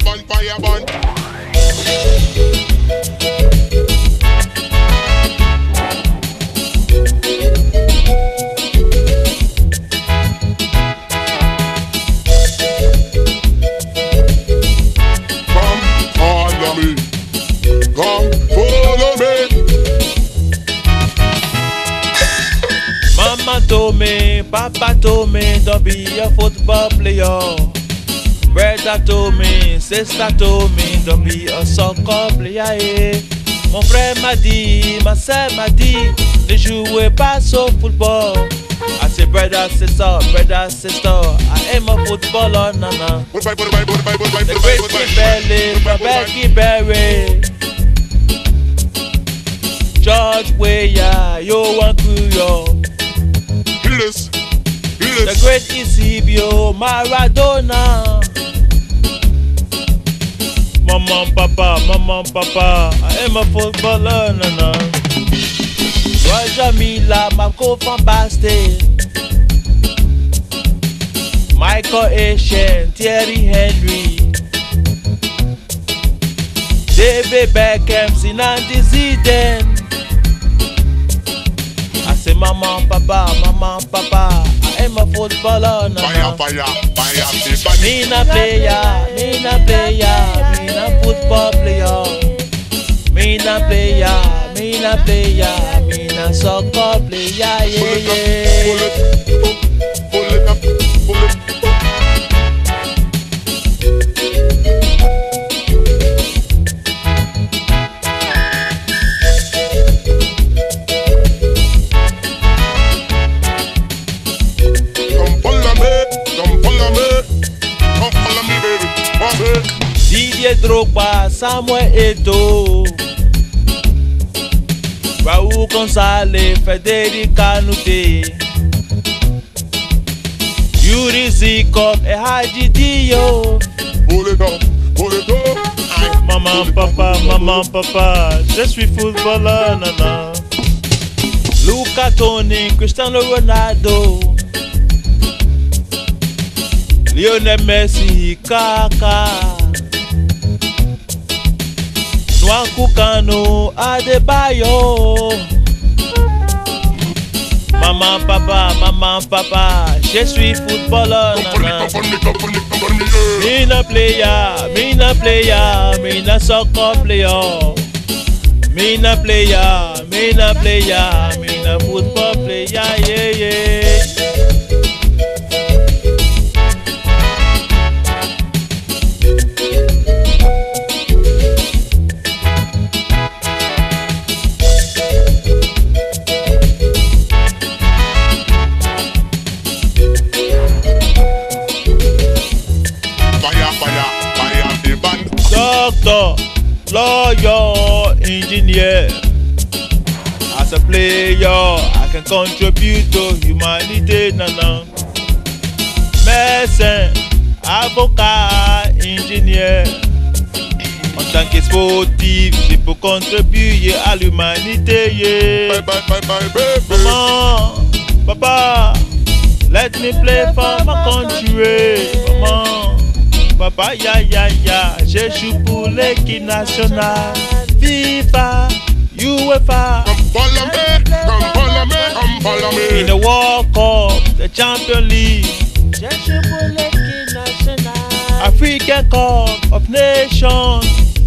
fire burn, Papa told me, don't be a football player. Brother told me, sister told me, don't be a soccer player. eh? Mon frère m'a dit, ma soeur m'a dit, ne jouez pas au football. I say brother, sister, brother, sister, I am a footballer, nana. The great. Kibele, Goodbye, Becky Berry. Isibio, Maradona. Mama, papa, mama, papa, I am a footballer, nana. Roger Mila, Marco van Basten. Michael Asian, Thierry Henry. David Beckham, Zinandi Zidane. I say, Mama, Papa, Mama, Papa, I am a footballer, Fire, nana. fire, fire. Me na player, me na player, me na football player. Me na player, me na player, me na soccer player, yeah, yeah. Didier Drogba, Samuel Eto'o. Raúl González, Federico Canute. Yuri Zikov, Dio. It up. Aye. Maman, papa, maman, papa, je suis footballeur, nana. Luca Toni, Cristiano Ronaldo. Lionel Messi, Kaka. Nwanku Kanu, Adebayo. Maman, papa, maman, papa, je suis footballeur, Come for me, nana. come for me, come for me, come for me, yeah. Me na player, na Doctor, lawyer, engineer. As a player, I can contribute to humanity, nana. Médecin, avocat, engineer. En tant que sportif, je peux contribuer à l'humanité, yeah. Bye, bye, bye, bye, baby. Maman, papa, let me play for my country. Maman, papa, ya ya ya, je joue pour l'équipe nationale. FIFA, UEFA, Come follow me, come follow me, come follow in the World Cup, the Champions League, Je suis pour l'équipe nationale. African Cup of Nations.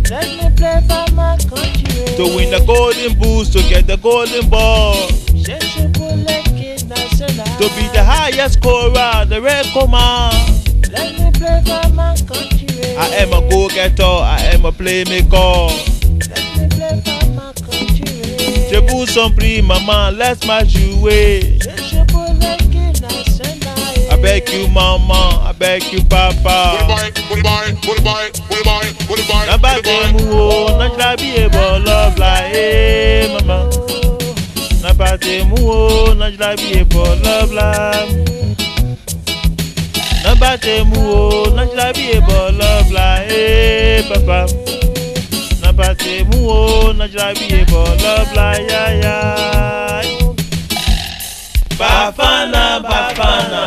Let me play for my country. To win the golden boots, to get the golden ball, Je suis pour l'équipe nationale. to be the highest scorer, the record man. Let me play for my country. I am a go-getter, I am a playmaker. Let me play for my country. Je vous en prie, maman, laisse-moi jouer. Je pour l'équipe nationale. I beg you, maman, I beg you, papa. Goodbye, goodbye, goodbye, goodbye, goodbye, Nabate goodbye. muo, na jlabi e bo love la e, mama. Nabate muo, na jlabi e bo love la nọmba tẹ mu o nàìjíríà bí èbọ lọ́bla ee bàbá nọmba tẹ mu o nàìjíríà bí èbọ lọ́bla yáyá. bàfánà bàfánà.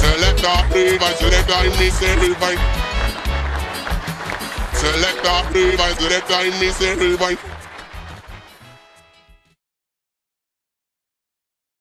Selector river, selector in me say river. Selector rewind, selector in me say.